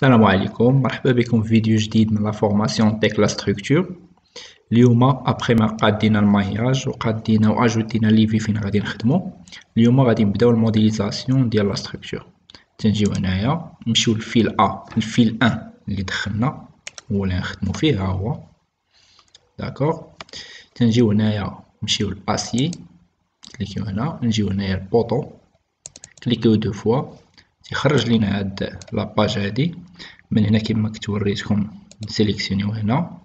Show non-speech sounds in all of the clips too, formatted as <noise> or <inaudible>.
السلام عليكم مرحبا بكم في فيديو جديد من la formation Tekla Structures اليوم ابخي ما قادينا الماياج وقادينا وأجوتينا les vues فين غادي نخدمو اليوم غادي نبداو ال modélisation ديال la structure تنجيو هنايا نمشيو لل file A ال file 1 اللي دخلنا هو اللي نخدمو فيه ها هو d'accord تنجيو هنايا نمشيو لل acier كليكيو هنا نجيو هنايا ال poteau كليكيو deux fois تيخرج لينا هاد la page هادي. من هنا كما كنت وريتكم نسيليكسيونيو هنا.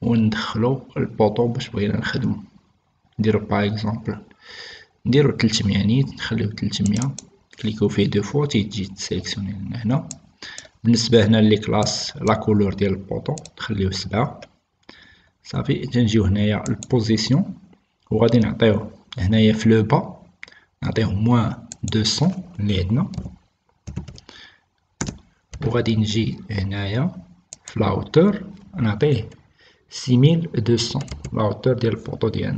وندخلو ال poteau باش بغينا نخدمو. نديرو par exemple نديرو تلتمية نيت نخليو تلتمية. كليكو فيه deux fois تيجي تسيليكسيوني لنا هنا. بالنسبة هنا les classes la couleur ديال ال poteau نخليوه سبعة. صافي تنجيو هنايا ال position. وغادي نعطيوه هنايا في لو با نعطيوه موان دوسون اللي عندنا. Pour la dyngie et la hauteur, on appelle 6200. La hauteur de la l'Portodélia.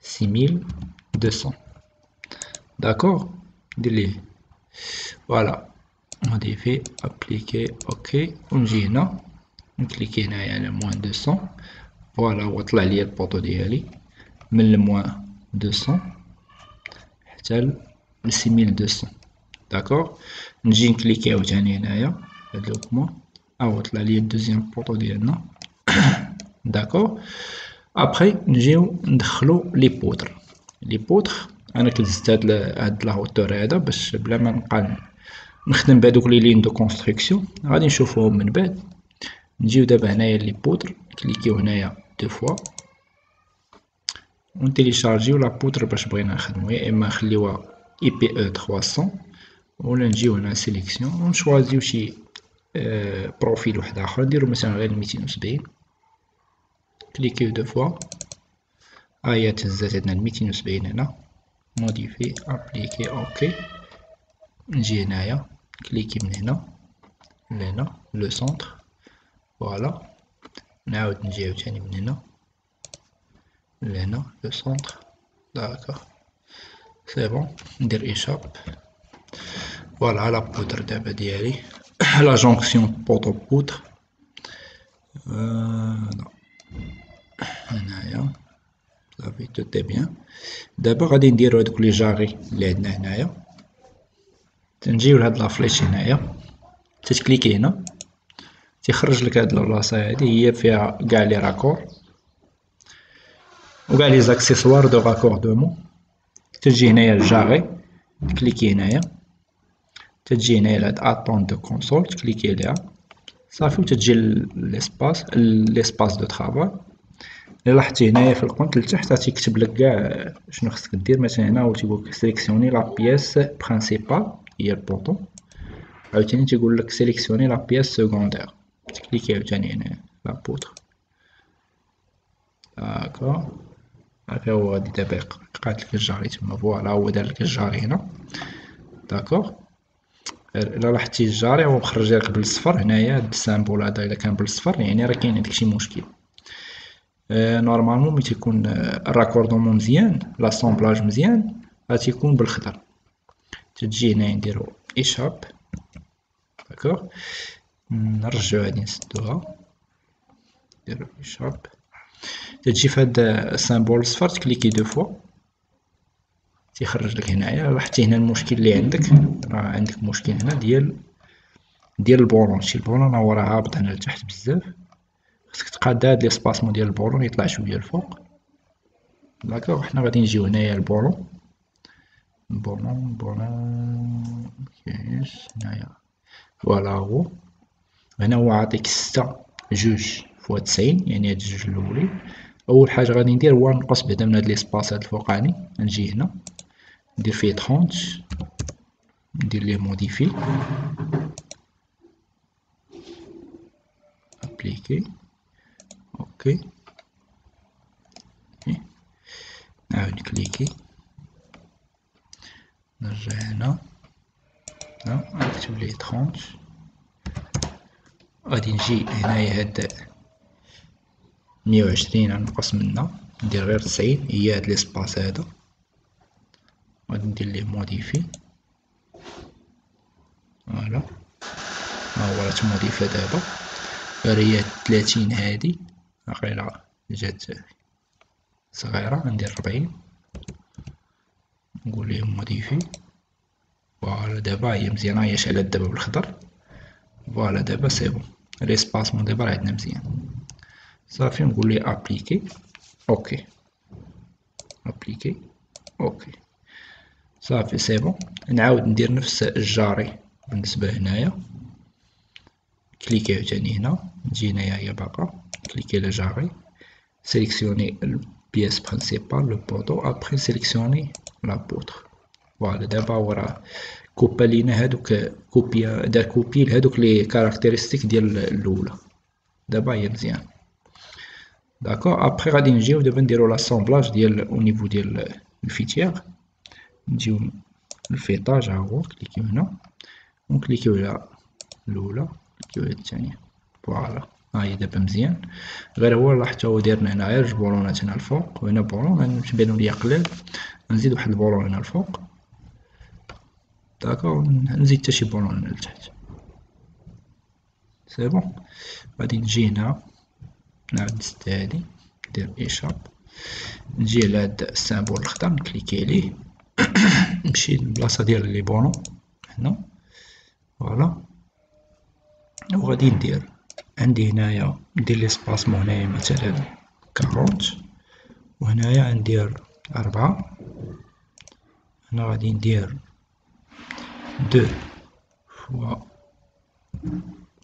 6200. D'accord? Voilà. On a dû appliquer OK. On a dyngie et la hauteur. On a cliqué sur la dyngie et la hauteur de l'Portodélia. 1200. C'est-à-dire 6200 d'accord? J'ai cliqué au le à ah, votre deuxième <coughs> d'accord. Après j'ai un les poutres. Les poutres avec le stade de la hauteur blâme pas. De construction. À eu d'abonner les cliquez deux fois. On télécharge la poutre que je vais ولا نجيو هنا سيليكسيون ونشوازيو شي آه بروفيل واحد آخر نديرو مثلا غير ميتين وسبعين كليكيو دو فوا. هاهي تهزات عندنا الميتين وسبعين هنا. modifier appliquer OK. نجي هنايا كليكي من هنا. لهنا le centre. voilà. نعاود نجي عاوتاني من هنا. لهنا le centre. d'accord. c'est bon. ندير échap voilà la poutre دابا ديالي la jonction poteau poutre هنايا صافي tout est bien دابا غادي نديرو هادوك les jarrets اللي عندنا هنايا تنجيو لهاد la flèche هنايا تتكليكي هنا تيخرج لك هاد البلاصه هادي هي فيها كاع les raccords وكاع les accessoires de raccordement تجي هنايا الجاغي كليكي هنايا تجي هنايا لهاد attente de console تكليكي عليها صافي و تجي l'espace l'espace de travail الا لاحظتي هنايا في الكونت لتحت تيكتب لك كاع شنو خصك دير مثلا هنا هو تيقول لك سيليكسيوني la pièce principale هي ال poteau عاوتاني تيقول لك سيليكسيوني la pièce secondaire تكليكي عاوتاني هنا la poutre d'accord هاكا هو غادي دابا قاد لك ال jarret تما voilà هو دار لك ال jarret هنا d'accord إلا لاحظتي ال jarret هو مخرج لك بالصفر هنايا هاد ال symbole هذا إلا كان بالصفر يعني راه كاين عندك شي مشكل. أه normalement ملي تيكون ال raccordement مزيان l'assemblage مزيان غتيكون بالخضر. تجي هنايا نديرو échap d'accord نرجعو هادي نسدوها. نديرو échap. تجي في هاد ال symbole الصفر تكليكي deux fois. تيخرج لك هنايا لاحظتي هنا المشكل اللي عندك راه عندك مشكل هنا ديال ديال ال boulon. شي ال boulon هو راه هابط هنا لتحت بزاف. خصك تقاد هاد l'espacement ديال ال boulon يطلع شوية الفوق d'accord حنا غادي نجيو هنايا ال boulon. ال boulon ال boulon مكاينش هنايا. voilà هو. هنا هو عاطيك ستة جوج fois تسعين يعني هاد الجوج الأولين. أول حاجة غادي ندير هو نقص بعدا من هاد l'espace هاد الفوقاني نجي هنا. ندير فيه trente ندير ليه modifier appliquer OK نعاود نكليكي نرجع هنا نكتب ليه trente غادي نجي هنايا هاد مية وعشرين غنقص منا ندير غير تسعين هي هاد l'espace هذا ندير ليه modifier voilà. ها هو راه تموديفا دابا. هي تلاتين هادي. عقيلة جات صغيرة ندير ربعين. نقول ليه modifier فوالا دابا هي مزيانة هي شعلات دابا بالخضر. فوالا دابا سي بون. ليسباسمون دابا راه عندنا مزيان. صافي نقول ليه ابليكي أوكي ابليكي أوكي صافي سي بون. نعاود ندير نفس الجاري. بالنسبة هنايا كليكي عاوتاني هنا. نجي هنايا هي باقا. كليكي لا جاري. سيليكسيوني البياس برينسيبال لو بوطو ابخي سيليكسيوني la poutre voilà دابا هو راه كوبا لينا هادوك copier دار copie لهادوك les caractéristiques ديال الأولى. دابا هي مزيان. d'accord après غادي نجيو دابا نديرو l'assemblage ديال au niveau ديال ال faîtière نجيو ال faîtage ها هو كليكيو هنا. ونكليكيو على الأولى كليكيو على الثانية. voilà. ها هي دابا مزيان. غير هو لاحظت هو دايرنا هنايا جوج بولونات هنا الفوق. وهنا boulon تبانو ليا قلال نزيد واحد ال boulon هنا الفوق. d'accord نزيد حتى شي boulon هنا لتحت. c'est bon غادي نجي هنا. نعاود نسد هادي ندير échap نجي على هاد ال symbole الخضر. نكليكي عليه نمشي للبلاصة ديال les boulons هنا voilà وغادي ندير عندي هنايا ندير l'espacement هنايا مثلا quarante وهنايا ندير أربعة هنا غادي ندير deux fois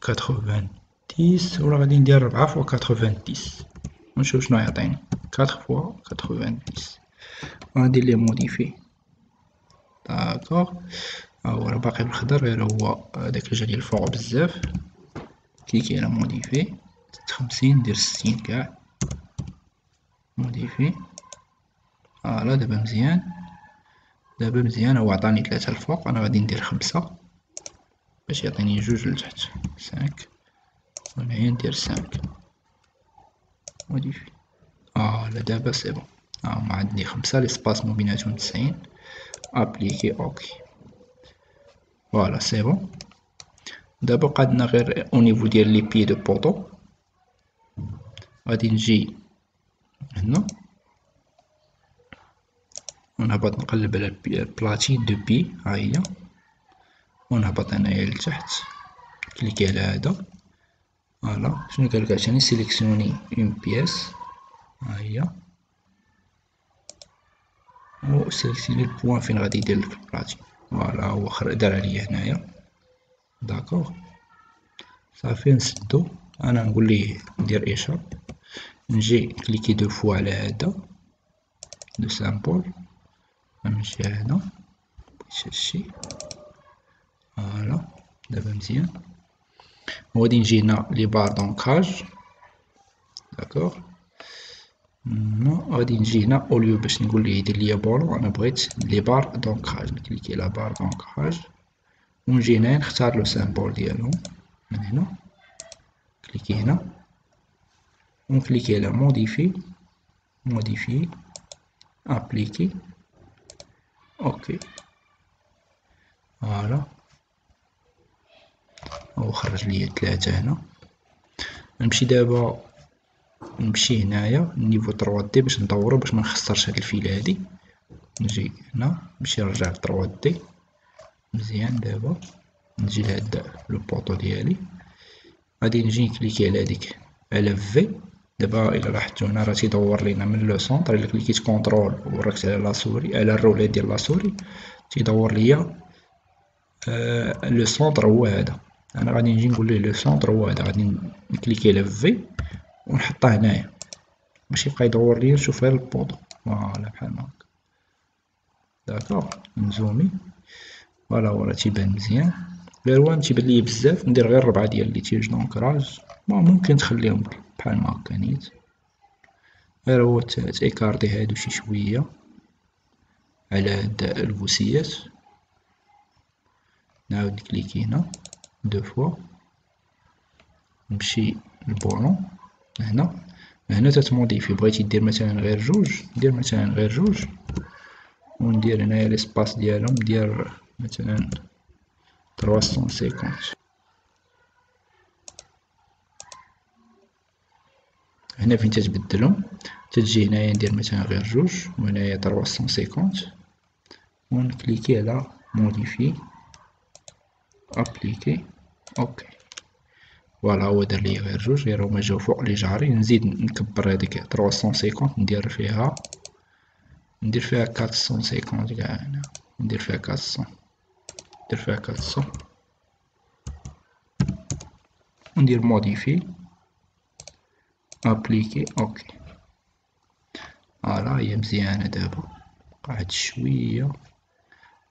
quatre-vingt-dix ولا غادي ندير ربعة fois quatre-vingt-dix ونشوف شنو يعطيني quatre fois quatre-vingt-dix وغندير ليه modifier d'accord هو راه باقي بالخضر غير هو هداك اللي جا ديال الفوق بزاف cliquer على modifier خمسين ندير ستين كاع modifier voilà دابا مزيان دابا مزيان هو عطاني تلاتة الفوق أنا غادي ندير خمسة باش يعطيني جوج لتحت cinq وهنايا ندير cinq modifier voilà دابا c'est bon ها هما عندي خمسة l'espacement بيناتهم تسعين appliquer OK voilà c'est bon دابا قادنا غير au niveau ديال les pieds de poteau غادي نجي هنا ونهبط نقلب على ال platine de pied ها هي ونهبط انايا لتحت cliquer على هذا voilà شنو قالك عشان sélectionner une pièce ها هي و sélectionner ال point فين غادي يدير لك ال platine voilà هو دار عليا هنايا. d'accord صافي نسدو. أنا نقول ليه ندير échap نجي cliquer deux fois على هذا. deux symboles. نمشي هنا. بغيت هادشي voilà. دابا مزيان. وغادي نجي هنا les barres d'ancrage d'accord غادي نجي هنا au lieu باش نقول ليه يدير ليا boulon أنا بغيت les barres d'ancrage نكليكي على barres d'ancrage ونجي هنا نختار le symbole ديالهم من هنا cliquer هنا ونكليكي على modifier modifier appliquer OK voilà هو خرج ليا تلاتة هنا نمشي دابا نمشي هنايا نيفو تروا دي باش ندورو باش منخسرش هاد الفيل هادي. نجي هنا نمشي نرجع لتروا دي. مزيان دابا. نجي لهاد لو بوطو ديالي. غادي نجي نكليكي على هاديك على في دابا إلا لاحظتو هنا راه تيدور لينا من لو سونطر إلا كليكيت كونترول وركت على لاسوري على الروليت ديال لاسوري تيدور ليا آه le centre هو هذا. أنا غادي نجي نقول ليه le centre هو هذا. غادي نكليكي على V ونحطها هنايا. باش يبقى يدور ليا نشوف غير ال poteau voilà بحال هكا. d'accord نزومي. voilà هو راه تيبان مزيان. الالوان تيبان ليا بزاف. ندير غير ربعة ديال les tiges d'ancrage. ممكن تخليهم بحال ما هكا نيت. غير هو تيكاردي هادو شي شوية. على هاد البوسيات. نعاود نكليكي هنا. deux fois. نمشي لل boulon هنا هنا تتموديفي بغيتي دير مثلا غير جوج دير مثلا غير جوج وندير هنايا l'espace ديالهم ديال مثلا 350 هنا فين تتبدلهم تجي هنايا ندير مثلا غير جوج وهنايا 350 ون cliquer على modifier appliquer ok voilà هو دار ليا غير جوج غير هما جاو فوق les jarrets نزيد نكبر هاديك 350 ندير فيها ندير فيها 450 كاع هنا ندير فيها 400 ندير فيها 400 وندير modifier appliquer ok voilà هي مزيانه دابا قعد شوية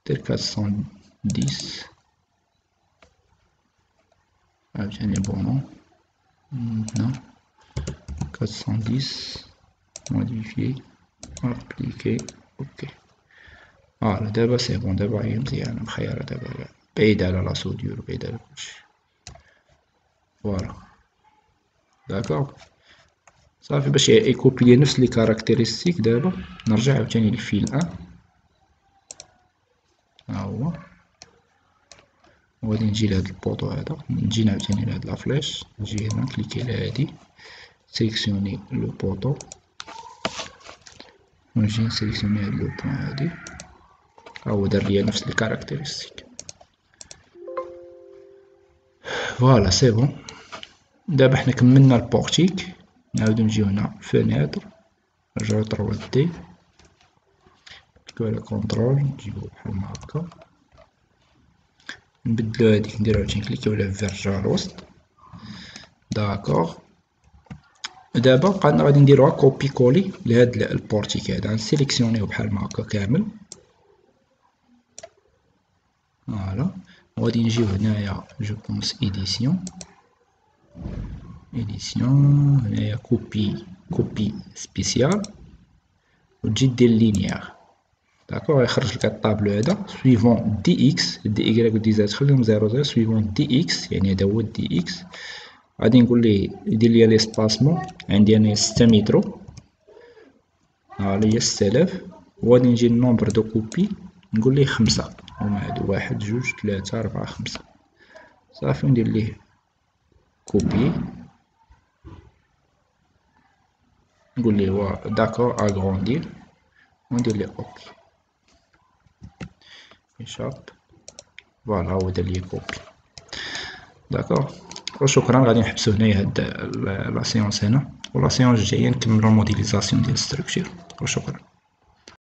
دير 410 avec un ébranlement. Maintenant, 410, modifier, appliquer, ok. voilà دابا c'est bon دابا هي مزيانة مخيرة دابا بعيدة على لاسو ديالو بعيدة على كلشي voilà d'accord صافي باش يكوبيي نفس les caractéristiques دابا نرجع عاوتاني لل file un ها هو وغادي نجي لهاد ال poteau هذا نجي عاوتاني لهاد la flèche نجي هنا ن cliquer على هادي sélectionner le poteau ونجي ن sélectionner هاد le point هادي ها هو دار ليا نفس ال caractéristiques voilà c'est bon دابا حنا كملنا ال portique نعاودو نجيو هنا fenêtre نرجعو trois D نكليكو على contrôle نجيبو بحال هكا نبدلو هاديك نديرو عاوتاني نكليكيو على فيرجا الوسط d'accord دابا بقانا غادي نديروها copier coller لهاد ال portique هذا. نسيليكسيونيو بحال ما هكا كامل. voilà. وغادي نجيو هنايا je pense édition édition هنايا copier copier spécial وتجي دير linéaire d'accord يخرج لك الطابلو هذا suivant dx dy و dz خليهم zéro zéro suivant dx يعني هذا هو dx غادي نقول ليه يدير ليا l'espacement عندي أنا ستة مترو هي ستالاف وغادي نجي ال nombre de copies نقول ليه خمسة هما هادو واحد جوج تلاتة ربعة خمسة صافي ندير ليه copier نقول ليه هو d'accord agrandir وندير ليه ok échap voilà هو دار ليا copier d'accord وشكرا غادي نحبسو هنايا هاد la séance هنا. و la séance الجاية نكملو ال modélisation ديال ال structure وشكرا